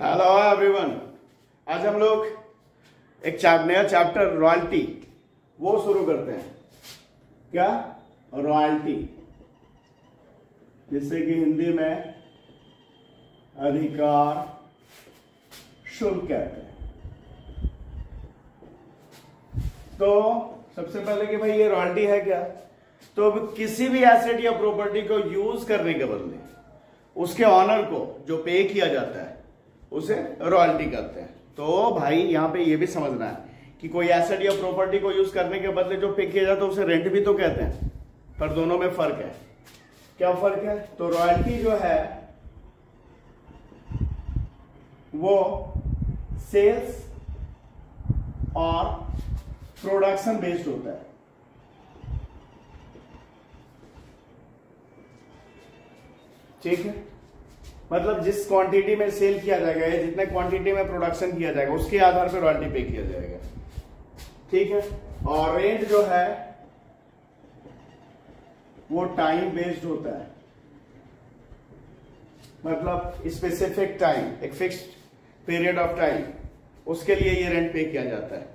Hello everyone आज हम लोग एक चाप, नया चैप्टर रॉयल्टी वो शुरू करते हैं। क्या? रॉयल्टी जिससे कि हिंदी में अधिकार शुल्क कहते हैं। तो सबसे पहले कि भाई ये रॉयल्टी है क्या? तो अब किसी भी एसेट या प्रॉपर्टी को यूज़ करने के बदले उसके ऑनर को जो पे किया जाता है उसे रॉयल्टी करते हैं। तो भाई, यहाँ पे ये भी समझना है कि कोई एसेट या प्रॉपर्टी को यूज़ करने के बदले जो पे किया जाता है, उसे रेंट भी तो कहते हैं। पर दोनों में फ़र्क है। क्या फ़र्क है? तो रॉयल्टी जो है, वो सेल्स और प्रोडक्शन बेस्ड होता है। ठीक है? मतलब जिस क्वांटिटी में सेल किया जाएगा या जितने क्वांटिटी में प्रोडक्शन किया जाएगा, उसके आधार पर रॉयल्टी पे किया जाएगा। ठीक है? और रेंट जो है, वो टाइम बेस्ड होता है। मतलब स्पेसिफिक टाइम एक फिक्स्ड पीरियड ऑफ़ टाइम उसके लिए ये रेंट पे किया जाता है।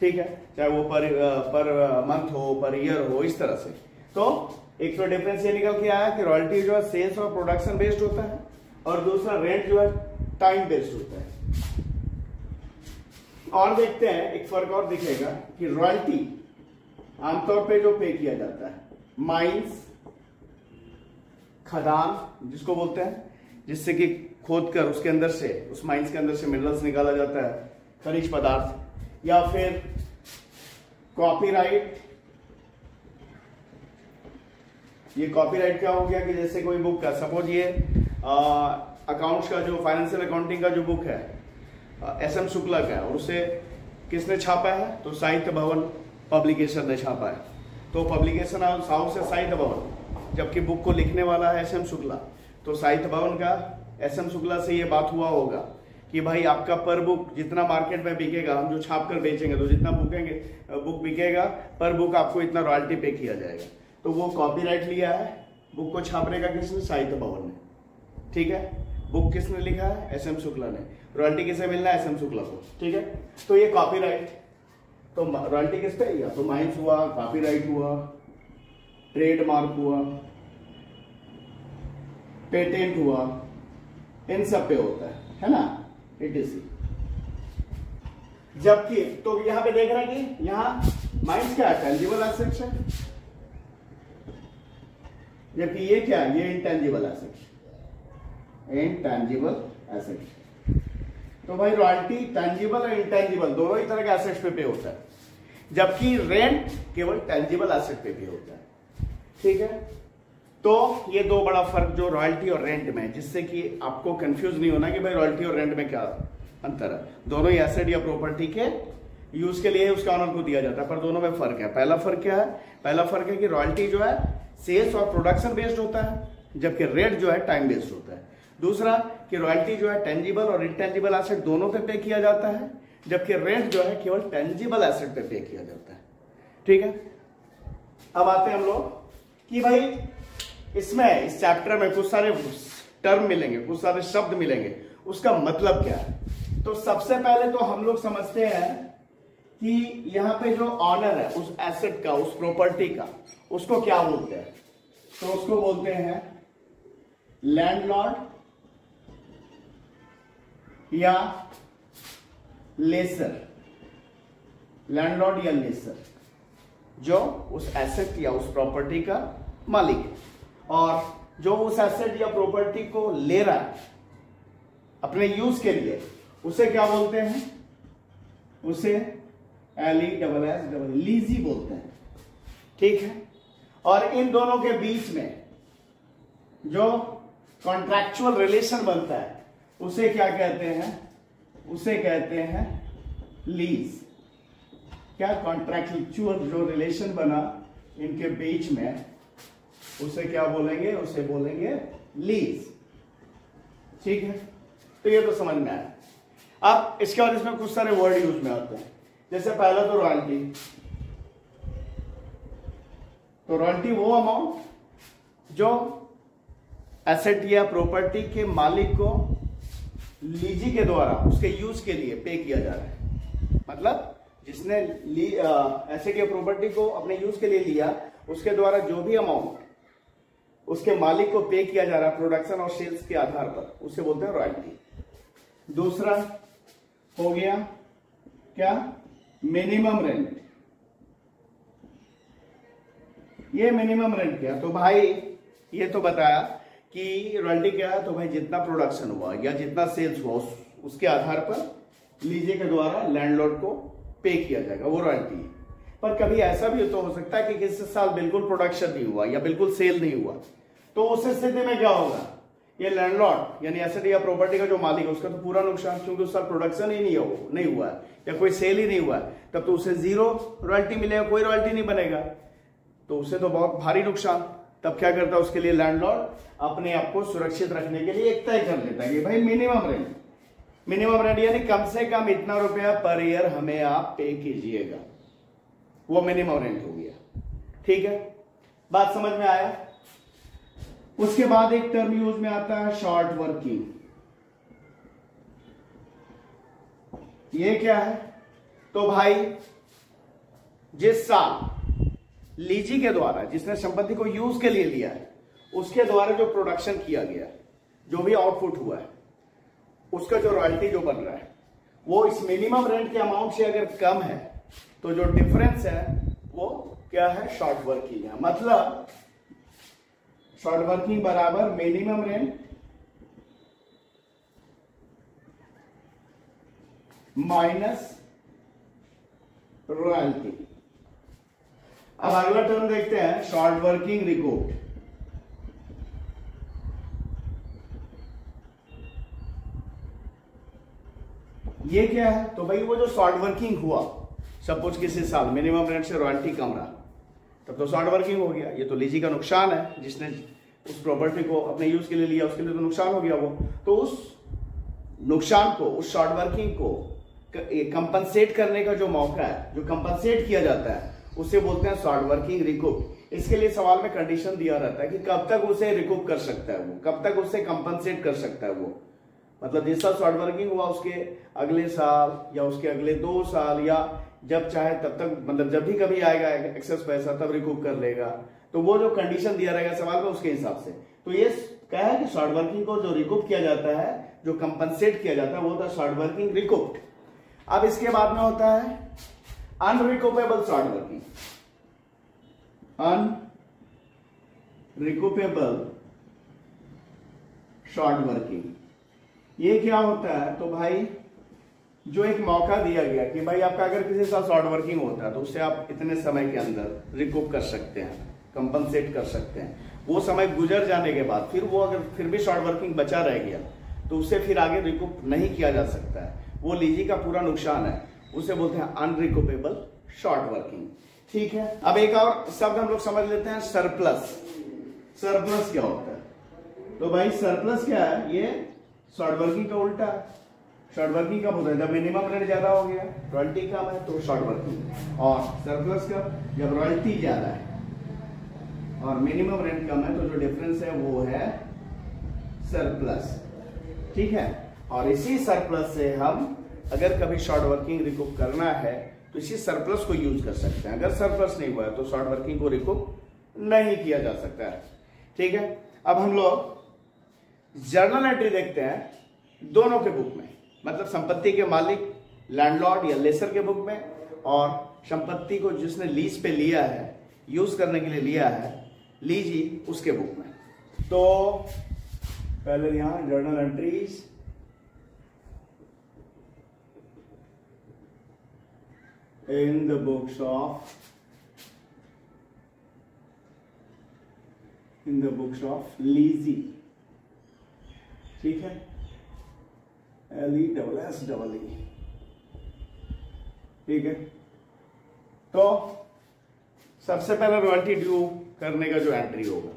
ठीक है? चाहे वो पर पर मंथ हो पर ईयर हो, इस तरह से। तो एक तो डिफरेंस ये निकल के आया कि रॉयल्टी जो है सेल्स और प्रोडक्शन बेस्ड होता है। और दूसरा रेंट जो है टाइम बेस्ड होता है। और देखते हैं, एक फ़र्क और दिखेगा कि रॉयल्टी आमतौर पे जो पे किया जाता है माइंस खदान, जिसको बोलते हैं, जिससे कि खोद कर उसके अंदर से, उस माइंस के अंदर से मिनरल्स निकाला जाता है, खनिज पदार्थ, या फिर कॉपीराइट ये कॉपीराइट क्या हो गया कि जैसे कोई बुक का सपोज़ ये अकाउंट्स का जो फाइनेंशियल अकाउंटिंग का जो बुक है एस एम शुक्ला का और उसे किसने छापा है? तो साहित्य भवन पब्लिकेशन ने छापा है। तो पब्लिकेशन हाउस से साहित्य भवन, जबकि बुक को लिखने वाला है एस एम शुक्ला तो साहित्य भवन का एस एम शुक्ला से ये बात हुआ होगा कि भाई आपका पर बुक जितना मार्केट में बिकेगा, हम जो छाप कर बेचेंगे तो जितना बुकेंगे बुक बिकेगा पर बुक आपको इतना रॉयल्टी पे किया जाएगा। तो वो कॉपीराइट लिया है बुक को छापने का किसने? साहित्य भवन ने। ठीक है? बुक किसने लिखा है? एस एम शुक्ला ने। रॉयल्टी किसे मिलना है? एस एम शुक्ला को। ठीक है? तो ये कॉपीराइट तो रॉयल्टी किस पे? या तो माइंस हुआ कॉपीराइट हुआ ट्रेडमार्क हुआ पेटेंट हुआ, इन सब पे होता है है ना? इटीसी जबकि तो यहाँ पे देख रहे हैं कि यहाँ माइंस क्या है? टेंजिबल एसेट्स है। जबकि ये क्या ये इंटेंजिबल एसेट्स इनटेंजिबल एसेट्स तो भाई रॉयल्टी टैंजिबल और इंटेंजिबल दोनों ही तरह के एसेट्स पे पे होता है। जबकि रेंट केवल टेंजिबल एसेट पे पे होता है। ठीक है? तो ये दो बड़ा फ़र्क जो रॉयल्टी और रेंट में जिससे कि आपको कंफ्यूज नहीं होना कि भाई रॉयल्टी और रेंट में क्या अंतर है। दोनों ही एसेट या प्रॉपर्टी के यूज़ के लिए उसका ऑनर को दिया जाता है, पर दोनों में फ़र्क है। पहला फ़र्क क्या है? पहला फ़र्क है कि रॉयल्टी जो है सेल्स और प्रोडक्शन बेस्ड होता है, जबकि रेट जो है टाइम बेस्ड होता है। दूसरा कि रॉयल्टी जो है टेंजिबल और इंटेंजिबल एसेट दोनों पे पे किया जाता है, जबकि रेंट जो है केवल टेंजिबल एसेट पे पे किया जाता है। ठीक है? अब आते हैं हम लोग कि भाई इसमें, इस चैप्टर में कुछ सारे टर्म मिलेंगे, कुछ सारे शब्द मिलेंगे। उसका मतलब क्या है? तो सबसे पहले तो हम लोग समझते हैं कि यहाँ पे जो ऑनर है, उस एसेट का, उस प्रॉपर्टी का, उसको क्या बोलते हैं? तो उसको बोलते हैं लैंडलॉर्ड या लेसर, लैंडलॉर्ड या लेसर, जो उस एसेट या उस प्रॉपर्टी का मालिक है। और जो उस एसेट या प्रॉपर्टी को ले रहा है, अपने यूज़ के लिए, उसे क्या बोलते हैं? उसे L E double S double lessee बोलते हैं। ठीक है? और इन दोनों के बीच में जो कॉन्ट्रैक्चुअल रिलेशन बनता है उसे क्या कहते हैं? उसे कहते हैं लीज क्या कॉन्ट्रैक्चुअल जो रिलेशन बना इनके बीच में, उसे क्या बोलेंगे? उसे बोलेंगे लीज ठीक है? तो ये तो समझ में आया। अब इसके बाद इसमें कुछ सारे वर्ड यूज़ में आते हैं। जैसे पहला तो रॉयल्टी तो रॉयल्टी वो अमाउंट जो एसेट या प्रॉपर्टी के मालिक को लीजी के द्वारा, उसके यूज़ के लिए पे किया जा रहा है। मतलब जिसने ऐसे की प्रॉपर्टी को अपने यूज़ के लिए लिया, उसके द्वारा जो भी अमाउंट उसके मालिक को पे किया जा रहा है प्रोडक्शन और सेल्स के आधार पर, उसे बोलते हैं रॉयल्टी दूसरा, हो गया क्या? मिनिमम रेंट ये मिनिमम रेंट क्या। तो भाई, ये तो बताया कि रॉयल्टी क्या है? तो भाई जितना प्रोडक्शन हुआ या जितना सेल्स हुआ उस, उसके आधार पर लीजे के द्वारा लैंडलॉर्ड को पे किया जाएगा। वो रॉयल्टी है। पर कभी ऐसा भी तो हो सकता है कि किसी साल बिल्कुल प्रोडक्शन नहीं हुआ या बिल्कुल सेल नहीं हुआ। तो उस स्थिति में क्या होगा? ये लैंडलॉर्ड यानी एसेट या प्रॉपर्टी का जो मालिक है उसका तो पूरा नुकसान क्योंकि उस साल प्रोडक्शन ही नहीं हो नहीं हुआ है या कोई सेल ही नहीं हुआ है। तब तो उसे ज़ीरो रॉयल्टी मिलेगा कोई रॉयल्टी नहीं बनेगा। तो उसे तो बहुत भारी नुकसान। तब क्या करता है उसके लिए लैंडलॉर्ड अपने आप को सुरक्षित रखने के लिए एक तय कर लेता है भाई मिनिमम रेंट मिनिमम रेंट यानी कम से कम इतना रुपया पर ईयर हमें आप पे कीजिएगा। वो मिनिमम रेंट हो गया। ठीक है? बात समझ में आया? उसके बाद एक टर्म यूज़ में आता है शॉर्ट वर्किंग ये क्या है? तो भाई, जिस साल लीजी के द्वारा, जिसने संपत्ति को यूज़ के लिए लिया है, उसके द्वारा जो प्रोडक्शन किया गया जो भी आउटपुट हुआ है, उसका जो रॉयल्टी जो बन रहा है, वो इस मिनिमम रेंट के अमाउंट से अगर कम है तो जो डिफरेंस है, वो क्या है? शॉर्ट वर्किंग है। मतलब शॉर्ट वर्किंग बराबर मिनिमम रेंट माइनस रॉयल्टी अब अगला टर्म देखते हैं शॉर्ट वर्किंग रिकॉर्ड ये क्या है? तो भाई वो जो शॉर्ट वर्किंग हुआ सपोज़ किसी साल मिनिमम रेंट से रॉयल्टी कम रहा। तब तो शॉर्ट वर्किंग हो गया। ये तो लीजी का नुकसान है, जिसने उस प्रॉपर्टी को अपने यूज़ के लिए लिया, उसके लिए तो नुकसान हो गया वो। तो उस नुकसान को, उस शॉर्ट वर्किंग को कंपनसेट करने का जो मौका है, जो कंपनसेट किया जाता है उसे बोलते हैं शॉर्ट वर्किंग रिकूप इसके लिए सवाल में कंडीशन दिया रहता है कि कब तक उसे रिकूप कर सकता है वो? कब तक उसे कंपनसेट कर सकता है वो? मतलब जिस साल शॉर्ट वर्किंग हुआ, उसके अगले साल या उसके अगले दो साल या जब चाहे तब तक मतलब जब भी कभी आएगा एक्सेस पैसा, तब रिकूप कर लेगा। तो वो जो कंडीशन दिया रहेगा सवाल में, उसके हिसाब से। तो ये कहा है कि शॉर्ट वर्किंग को जो रिकूप किया जाता है, जो कंपनसेट किया जाता है, वो होता है शॉर्ट वर्किंग रिकूप अब इसके बाद में होता है unrecoupable short working unrecoupable short working ये क्या होता है? तो भाई, जो एक मौका दिया गया कि भाई आपका अगर किसी साथ शॉर्ट वर्किंग होता है तो उससे आप इतने समय के अंदर रिकूप कर सकते हैं कंपनसेट कर सकते हैं। वो समय गुजर जाने के बाद फिर वो अगर, फिर भी शॉर्ट वर्किंग बचा रह गया तो उससे फिर आगे रिकूप नहीं किया जा सकता है। वो लीजी का पूरा नुकसान है। उसे बोलते हैं अनरिकोपेबल शॉर्ट वर्किंग ठीक है? अब एक और शब्द हम लोग समझ लेते हैं सरप्लस सरप्लस क्या होता है? तो भाई सरप्लस क्या है? ये शॉर्ट वर्किंग का उल्टा शॉर्ट वर्किंग कब होता है? जब मिनिमम रेट ज़्यादा हो गया रॉयल्टी कम है तो शॉर्ट वर्किंग और सरप्लस कब? जब रॉयल्टी ज़्यादा है। और मिनिमम रेंट कम है तो जो डिफरेंस है, वो है सरप्लस ठीक है? और इसी सरप्लस से हम अगर कभी शॉर्ट वर्किंग रिकूप करना है तो इसी सरप्लस को यूज़ कर सकते हैं। अगर सरप्लस नहीं हुआ तो शॉर्ट वर्किंग को रिकूप नहीं किया जा सकता है। ठीक है? अब हम लोग जर्नल एंट्री देखते हैं, दोनों के बुक में। मतलब संपत्ति के मालिक लैंडलॉर्ड या लेसर के बुक में, और संपत्ति को जिसने लीज पे लिया है यूज़ करने के लिए लिया है लीजी उसके बुक में। तो पहले यहाँ journal entries in the books of, in the books of Lizzy ठीक है? L E double S double E ठीक है? तो सबसे पहले रॉयल्टी ड्यू करने का जो एंट्री होगा।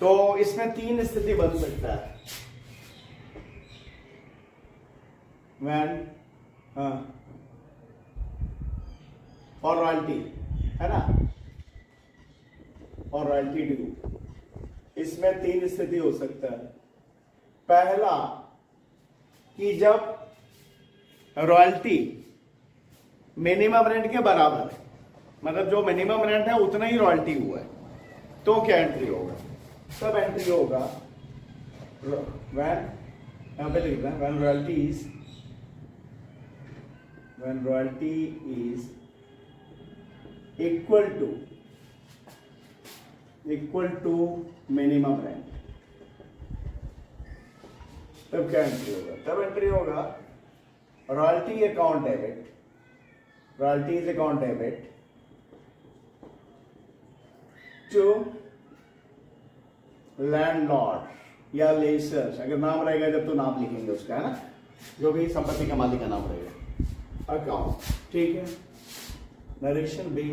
तो इसमें तीन स्थिति बन सकता है। वैन हाँ। और रॉयल्टी है ना? और रॉयल्टी ड्यू इसमें तीन स्थिति हो सकता है। पहला, कि जब रॉयल्टी मिनिमम रेंट के बराबर है मतलब जो मिनिमम रेंट है, उतना ही रॉयल्टी हुआ है तो क्या एंट्री होगा? तब एंट्री होगा वैन यहाँ पे लिखना when royalty is when royalty is equal to equal to minimum rent तब क्या एंट्री होगा? तब एंट्री होगा royalty account debit royalty is account debit to landlord या लेसर्स अगर नाम रहेगा जब तो नाम लिखेंगे उसका, है ना? जो भी संपत्ति का मालिक का नाम रहेगा। अकाउंट ठीक है? Narration be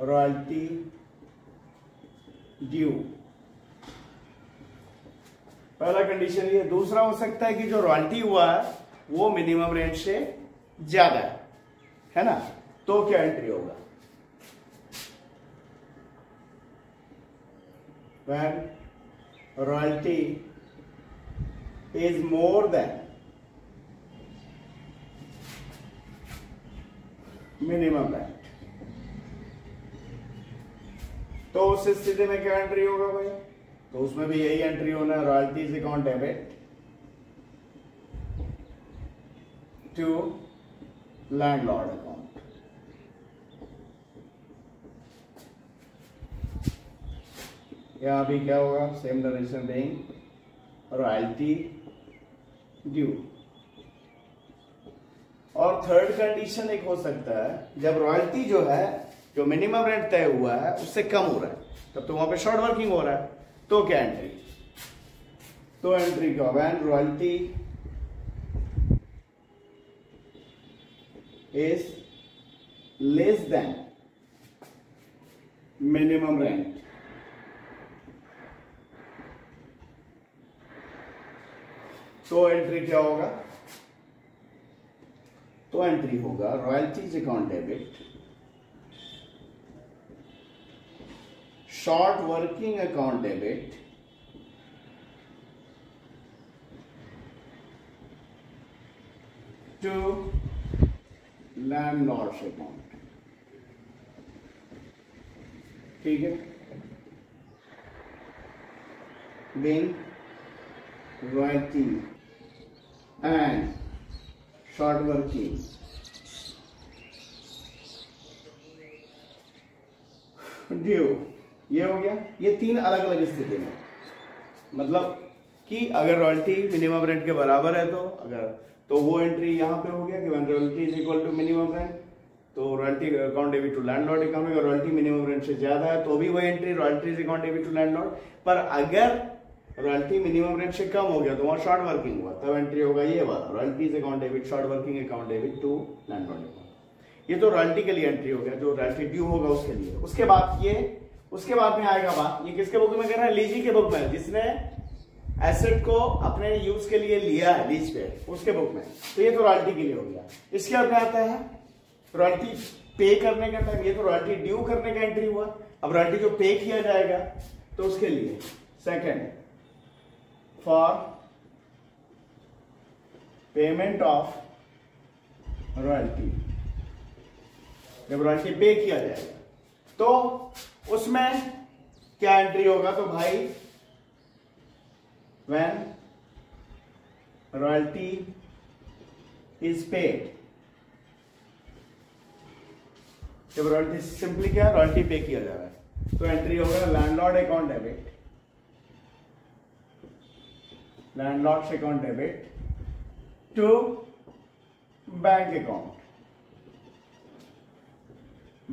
royalty, due. पहला कंडीशन ये, दूसरा हो सकता है कि जो रॉयल्टी हुआ है, वो मिनिमम रेट से ज़्यादा है। है ना? तो क्या एंट्री होगा? When royalty is more than minimum rent तो उस स्थिति में क्या एंट्री होगा भाई? तो उसमें भी यही एंट्री होना है royalties account debit to landlord account यहाँ भी क्या होगा? Same narration being royalty due और थर्ड कंडीशन एक हो सकता है, जब रॉयल्टी जो है, जो मिनिमम रेंट तय हुआ है, उससे कम हो रहा है। तब तो वहाँ पे शॉर्ट वर्किंग हो रहा है। तो क्या एंट्री तो एंट्री क्या when royalty is less than minimum rent तो एंट्री क्या होगा? तो एंट्री होगा royalties account debit short working account debit to landlord's account ठीक है? Being royalty. And short working due, ये हो गया। ये तीन अलग अलग स्थिति में। मतलब कि अगर रॉयल्टी मिनिमम रेंट के बराबर है तो अगर तो वो एंट्री यहाँ पे हो गया कि royalty is equal to minimum rent तो royalty account debit to landlord account में रॉयल्टी मिनिमम रेंट से ज़्यादा है तो भी वो entry royalty is account debit to landlord पर अगर रॉयल्टी मिनिमम रेट से कम हो गया तो वहाँ शॉर्ट वर्किंग हुआ। तब एंट्री होगा, ये वाला। Royalties account debit short working account debit to landlord account ये तो रॉयल्टी के लिए एंट्री हो गया, जो रॉयल्टी ड्यू होगा उसके लिए। उसके बाद ये, उसके बाद में आएगा बात, ये किसके बुक में कर रहा है? लीजी के बुक में। जिसने एसेट को अपने यूज़ के लिए लिया है लीज पे, उसके बुक में। तो ये तो रॉयल्टी के लिए हो गया। इसके बाद में आता है? रॉयल्टी पे करने का टाइम ये तो रॉयल्टी ड्यू करने का एंट्री हुआ। अब रॉयल्टी जो पे किया जाएगा तो उसके लिए। Second for payment of royalty. जब रॉयल्टी पे किया जाएगा तो उसमें क्या एंट्री होगा? तो भाई, when royalty is paid, जब रॉयल्टी सिंपली क्या रॉयल्टी पे किया जा रहा है तो एंट्री होगा landlord account debit landlord's account debit. To bank account.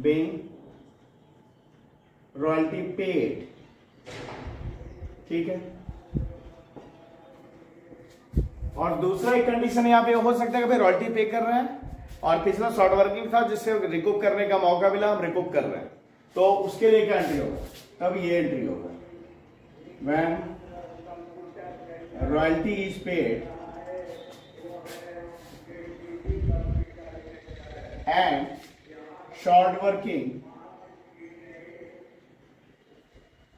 Being royalty paid. ठीक है? और दूसरा एक कंडीशन यहाँ पे हो सकता है कि भाई रॉयल्टी पे कर रहे हैं और पिछला शॉर्ट वर्किंग था जिससे रिकूप करने का मौका मिला, हम रिकूप कर रहे हैं। तो उसके लिए क्या एंट्री होगा? तब ये एंट्री होगा। When royalty is paid and short working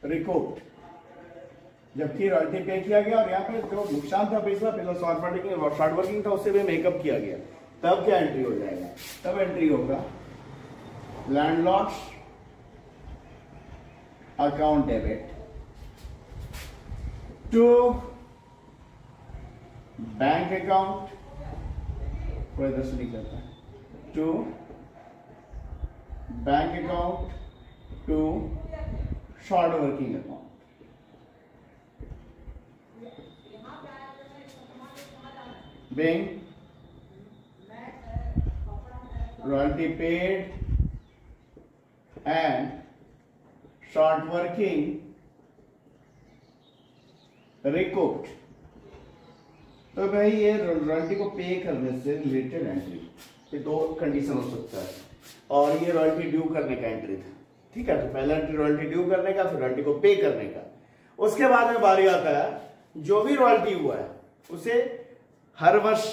recouped जबकि रॉयल्टी पे किया गया और यहाँ पे जो नुकसान था पिछला पिछला शॉर्ट वर्किंग शॉर्ट वर्किंग था, उससे भी मेकअप किया गया। तब क्या एंट्री हो जाएगा? तब एंट्री होगा landlord's account debit to bank account कोई दस नहीं करता to bank account to short working account bank royalty paid and short working record तो भाई ये रॉयल्टी को पे करने से रिलेटेड एंट्री ये दो कंडीशन हो सकता है। और ये रॉयल्टी ड्यू करने का एंट्री था। ठीक है तो पहला एंट्री रॉयल्टी ड्यू करने का, फिर रॉयल्टी को पे करने का। उसके बाद में बारी आता है, जो भी रॉयल्टी हुआ है, उसे हर वर्ष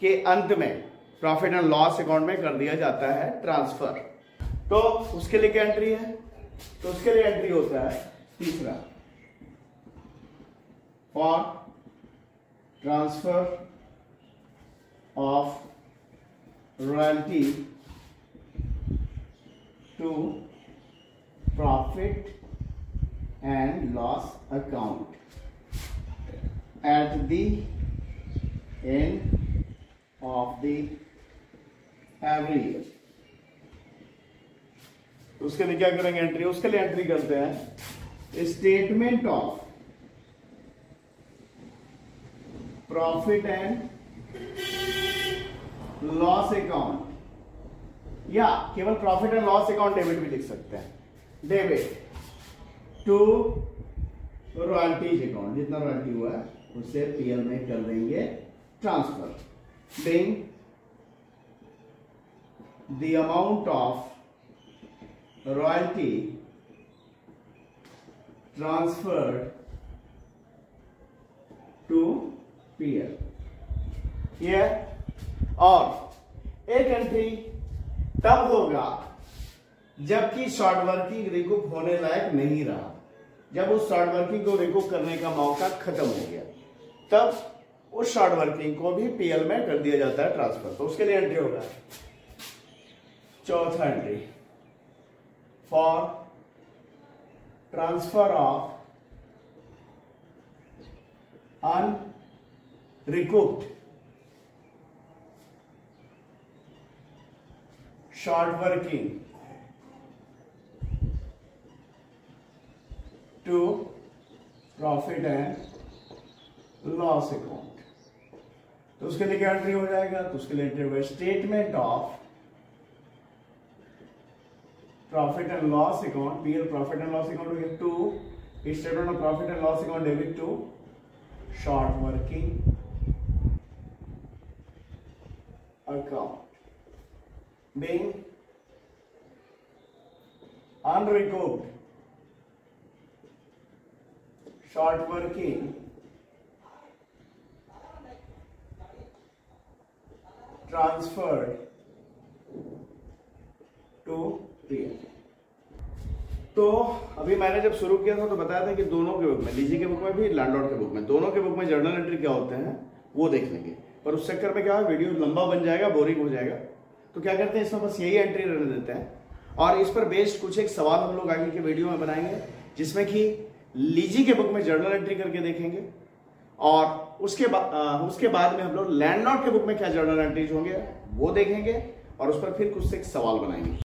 के अंत में प्रॉफिट एंड लॉस अकाउंट में कर दिया जाता है ट्रांसफ़र तो उसके लिए क्या एंट्री है? तो उसके लिए एंट्री होता है तीसरा। For transfer of royalty to profit and loss account at the end of the every year. उसके लिए क्या करेंगे एंट्री उसके लिए एंट्री करते हैं। Statement of profit and loss account या केवल profit and loss account debit भी लिख सकते हैं। डेबिट टू रॉयल्टीज अकाउंट जितना रॉयल्टी हुआ है उससे पीएल में कर देंगे transfer being the amount of royalty transferred to peer ये और एक एंट्री तब होगा जबकि शॉर्ट वर्किंग रिकूप होने लायक नहीं रहा। जब उस शॉर्ट वर्किंग को रिकूप करने का मौका खत्म हो गया, तब उस शॉर्ट वर्किंग को भी पीएल में कर दिया जाता है ट्रांसफ़र तो उसके लिए एंट्री होगा। चौथा entry for transfer of unrecouped. Short working to profit and loss account तो उसके लिए क्या एंट्री हो जाएगा? तो उसके लिए एंट्री होगा statement of profit and loss account PL profit and loss account to statement of profit and loss account debit to short working account being unrecouped short working. Transferred to PL तो अभी मैंने जब शुरू किया था तो बताया था कि दोनों के बुक में लीजी के बुक में भी लैंडलॉर्ड के बुक में, दोनों के बुक में जर्नल एंट्री क्या होते हैं, वो देख लेंगे। पर उस चक्कर में क्या है वीडियो लंबा बन जाएगा बोरिंग हो जाएगा। तो क्या करते हैं, इसमें बस यही एंट्री रहने देते हैं। और इस पर बेस्ड कुछ एक सवाल हम लोग आगे के वीडियो में बनाएँगे, जिसमें कि लीजी के बुक में जर्नल एंट्री करके देखेंगे। और उसके बाद उसके बाद में हम लोग लैंडलॉर्ड के बुक में क्या जर्नल एंट्रीज होंगे, वो देखेंगे। और उस पर फिर कुछ से एक सवाल बनाएँगे।